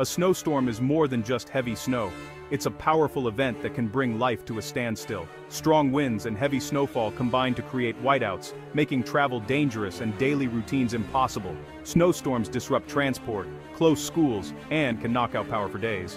A snowstorm is more than just heavy snow. It's a powerful event that can bring life to a standstill. Strong winds and heavy snowfall combine to create whiteouts, making travel dangerous and daily routines impossible. Snowstorms disrupt transport, close schools, and can knock out power for days.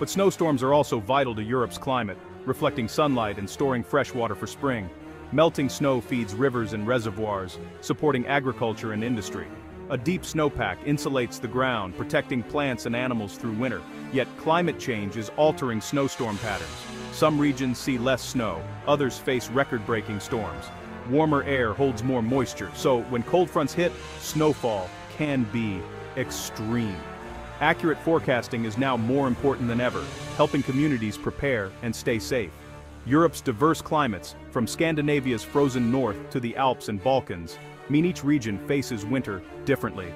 But snowstorms are also vital to Europe's climate, reflecting sunlight and storing fresh water for spring. Melting snow feeds rivers and reservoirs, supporting agriculture and industry. A deep snowpack insulates the ground, protecting plants and animals through winter. Yet climate change is altering snowstorm patterns. Some regions see less snow, others face record-breaking storms. Warmer air holds more moisture, so when cold fronts hit, snowfall can be extreme. Accurate forecasting is now more important than ever, helping communities prepare and stay safe. Europe's diverse climates, from Scandinavia's frozen north to the Alps and Balkans, mean each region faces winter differently.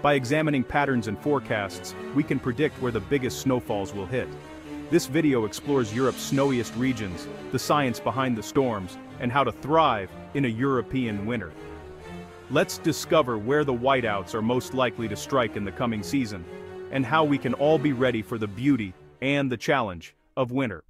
By examining patterns and forecasts, we can predict where the biggest snowfalls will hit. This video explores Europe's snowiest regions, the science behind the storms, and how to thrive in a European winter. Let's discover where the whiteouts are most likely to strike in the coming season, and how we can all be ready for the beauty and the challenge of winter.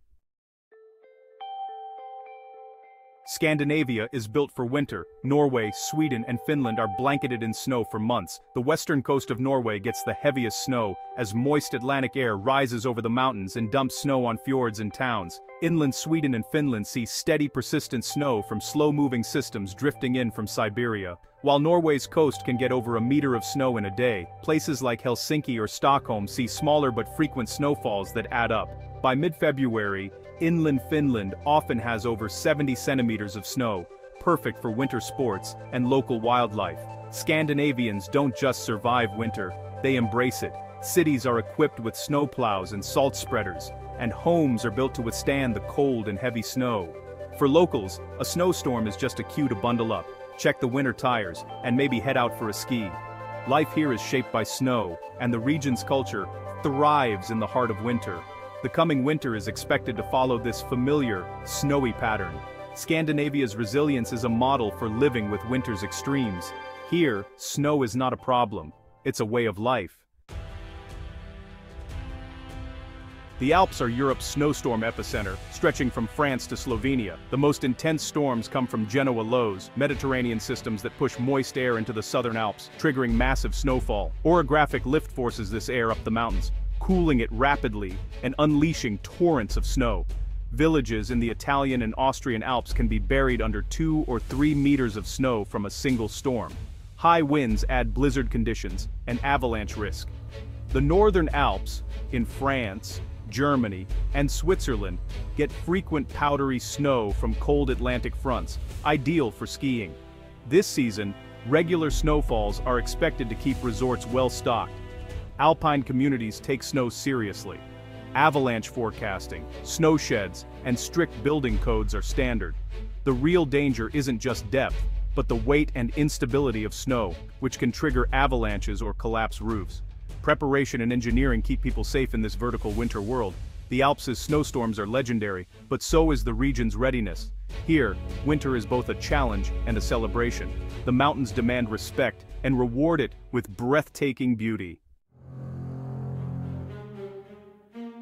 Scandinavia is built for winter. Norway, Sweden and Finland are blanketed in snow for months. The western coast of Norway gets the heaviest snow, as moist Atlantic air rises over the mountains and dumps snow on fjords and towns. Inland Sweden and Finland see steady persistent snow from slow-moving systems drifting in from Siberia. While Norway's coast can get over a meter of snow in a day, places like Helsinki or Stockholm see smaller but frequent snowfalls that add up. By mid-February, inland Finland often has over 70 centimeters of snow, perfect for winter sports and local wildlife. Scandinavians don't just survive winter, they embrace it. Cities are equipped with snowplows and salt spreaders, and homes are built to withstand the cold and heavy snow. For locals, a snowstorm is just a cue to bundle up, check the winter tires, and maybe head out for a ski. Life here is shaped by snow, and the region's culture thrives in the heart of winter. The coming winter is expected to follow this familiar, snowy pattern. Scandinavia's resilience is a model for living with winter's extremes. Here, snow is not a problem, it's a way of life. The Alps are Europe's snowstorm epicenter, stretching from France to Slovenia. The most intense storms come from Genoa lows, Mediterranean systems that push moist air into the southern Alps, triggering massive snowfall. Orographic lift forces this air up the mountains, cooling it rapidly and unleashing torrents of snow. Villages in the Italian and Austrian Alps can be buried under two or three meters of snow from a single storm. High winds add blizzard conditions and avalanche risk. The Northern Alps, in France, Germany, and Switzerland, get frequent powdery snow from cold Atlantic fronts, ideal for skiing. This season, regular snowfalls are expected to keep resorts well stocked, alpine communities take snow seriously. Avalanche forecasting, snow sheds, and strict building codes are standard. The real danger isn't just depth, but the weight and instability of snow, which can trigger avalanches or collapse roofs. Preparation and engineering keep people safe in this vertical winter world. The Alps' snowstorms are legendary, but so is the region's readiness. Here, winter is both a challenge and a celebration. The mountains demand respect and reward it with breathtaking beauty.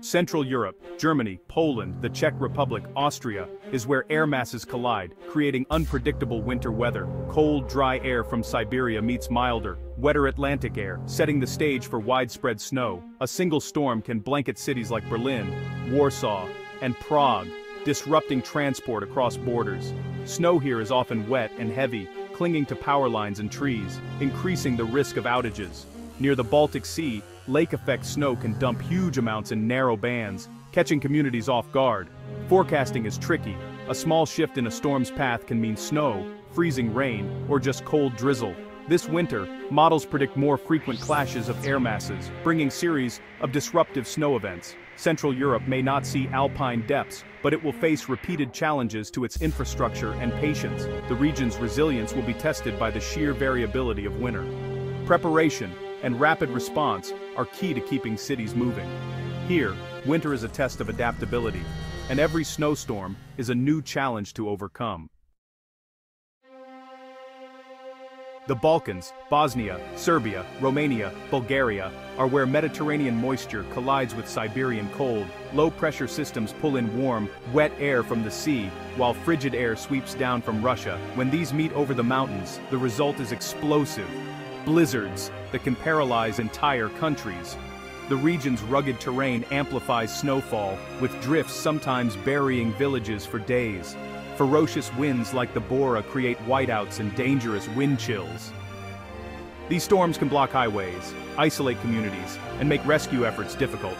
Central Europe, Germany, Poland, the Czech Republic, Austria, is where air masses collide, creating unpredictable winter weather. Cold, dry air from Siberia meets milder, wetter Atlantic air, setting the stage for widespread snow. A single storm can blanket cities like Berlin, Warsaw, and Prague, disrupting transport across borders. Snow here is often wet and heavy, clinging to power lines and trees, increasing the risk of outages. Near the Baltic Sea, lake-effect snow can dump huge amounts in narrow bands, catching communities off guard. Forecasting is tricky. A small shift in a storm's path can mean snow, freezing rain, or just cold drizzle. This winter, models predict more frequent clashes of air masses, bringing series of disruptive snow events. Central Europe may not see alpine depths, but it will face repeated challenges to its infrastructure and patience. The region's resilience will be tested by the sheer variability of winter. Preparation, and rapid response are key to keeping cities moving. Here, winter is a test of adaptability, and every snowstorm is a new challenge to overcome. The Balkans, Bosnia, Serbia, Romania, Bulgaria, are where Mediterranean moisture collides with Siberian cold, low-pressure systems pull in warm, wet air from the sea, while frigid air sweeps down from Russia. When these meet over the mountains, the result is explosive. Blizzards that can paralyze entire countries. The region's rugged terrain amplifies snowfall, with drifts sometimes burying villages for days. Ferocious winds like the Bora create whiteouts and dangerous wind chills. These storms can block highways, isolate communities, and make rescue efforts difficult.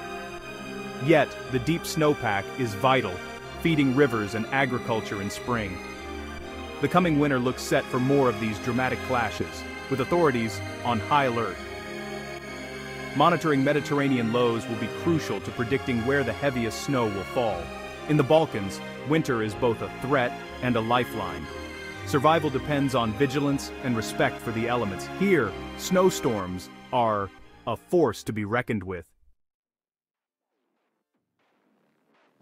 Yet, the deep snowpack is vital, feeding rivers and agriculture in spring. The coming winter looks set for more of these dramatic clashes, with authorities on high alert. Monitoring Mediterranean lows will be crucial to predicting where the heaviest snow will fall. In the Balkans, winter is both a threat and a lifeline. Survival depends on vigilance and respect for the elements. Here, snowstorms are a force to be reckoned with.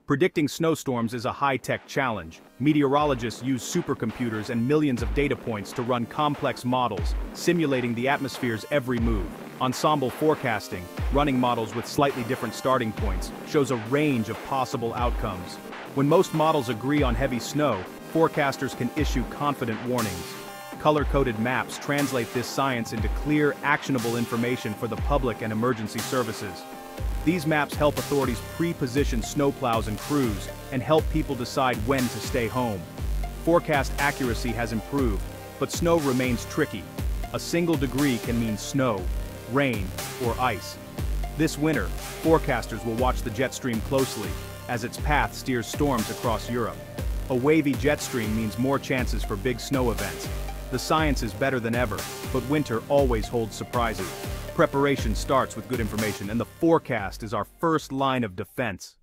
Predicting snowstorms is a high-tech challenge. Meteorologists use supercomputers and millions of data points to run complex models, simulating the atmosphere's every move. Ensemble forecasting, running models with slightly different starting points, shows a range of possible outcomes. When most models agree on heavy snow, forecasters can issue confident warnings. Color-coded maps translate this science into clear, actionable information for the public and emergency services. These maps help authorities pre-position snowplows and crews, and help people decide when to stay home. Forecast accuracy has improved, but snow remains tricky. A single degree can mean snow, rain, or ice. This winter, forecasters will watch the jet stream closely, as its path steers storms across Europe. A wavy jet stream means more chances for big snow events. The science is better than ever, but winter always holds surprises. Preparation starts with good information, and the forecast is our first line of defense.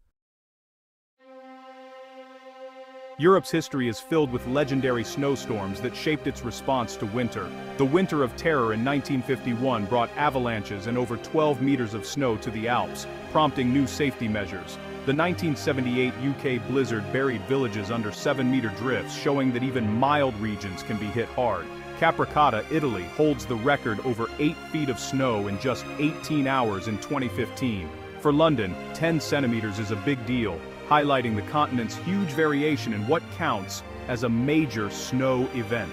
Europe's history is filled with legendary snowstorms that shaped its response to winter. The Winter of Terror in 1951 brought avalanches and over 12 meters of snow to the Alps, prompting new safety measures. The 1978 UK blizzard buried villages under 7-meter drifts showing that even mild regions can be hit hard. Capracotta, Italy holds the record over 8 feet of snow in just 18 hours in 2015. For London, 10 centimeters is a big deal, highlighting the continent's huge variation in what counts as a major snow event.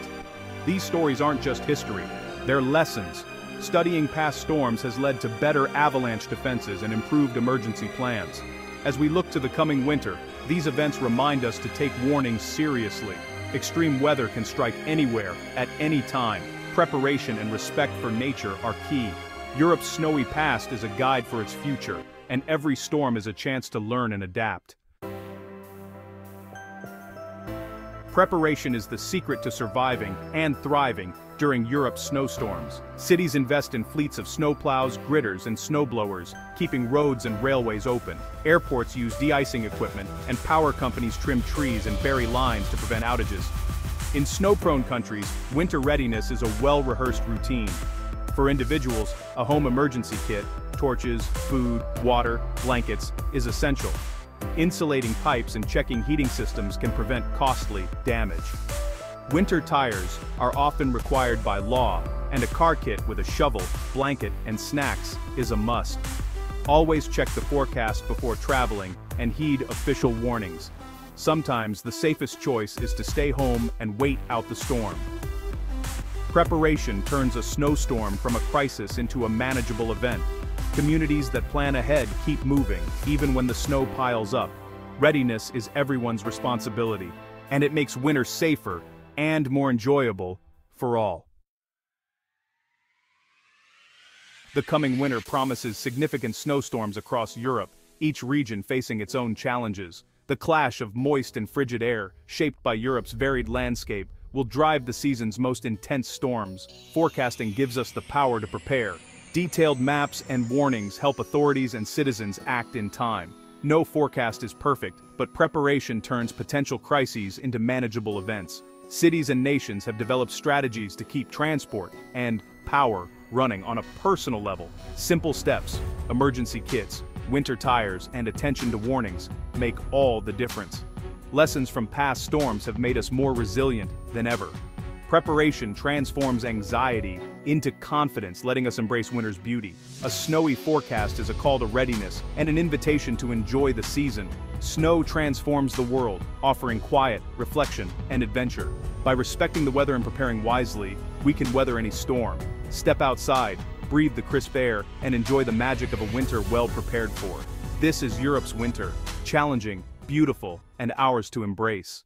These stories aren't just history, they're lessons. Studying past storms has led to better avalanche defenses and improved emergency plans. As we look to the coming winter, these events remind us to take warnings seriously. Extreme weather can strike anywhere, at any time. Preparation and respect for nature are key. Europe's snowy past is a guide for its future, and every storm is a chance to learn and adapt. Preparation is the secret to surviving and thriving during Europe's snowstorms. Cities invest in fleets of snowplows, gritters, and snowblowers, keeping roads and railways open. Airports use de-icing equipment, and power companies trim trees and bury lines to prevent outages. In snow-prone countries, winter readiness is a well-rehearsed routine. For individuals, a home emergency kit, torches, food, water, blankets, is essential. Insulating pipes and checking heating systems can prevent costly damage. Winter tires are often required by law, and a car kit with a shovel, blanket, and snacks is a must. Always check the forecast before traveling and heed official warnings. Sometimes the safest choice is to stay home and wait out the storm. Preparation turns a snowstorm from a crisis into a manageable event. Communities that plan ahead keep moving, even when the snow piles up. Readiness is everyone's responsibility, and it makes winter safer and more enjoyable for all. The coming winter promises significant snowstorms across Europe, each region facing its own challenges. The clash of moist and frigid air, shaped by Europe's varied landscape, will drive the season's most intense storms. Forecasting gives us the power to prepare. Detailed maps and warnings help authorities and citizens act in time. No forecast is perfect, but preparation turns potential crises into manageable events. Cities and nations have developed strategies to keep transport and power running on a personal level. Simple steps, emergency kits, winter tires, and attention to warnings make all the difference. Lessons from past storms have made us more resilient than ever. Preparation transforms anxiety into confidence, letting us embrace winter's beauty. A snowy forecast is a call to readiness and an invitation to enjoy the season. Snow transforms the world, offering quiet, reflection, and adventure. By respecting the weather and preparing wisely, we can weather any storm. Step outside, breathe the crisp air, and enjoy the magic of a winter well prepared for. This is Europe's winter, challenging, beautiful, and ours to embrace.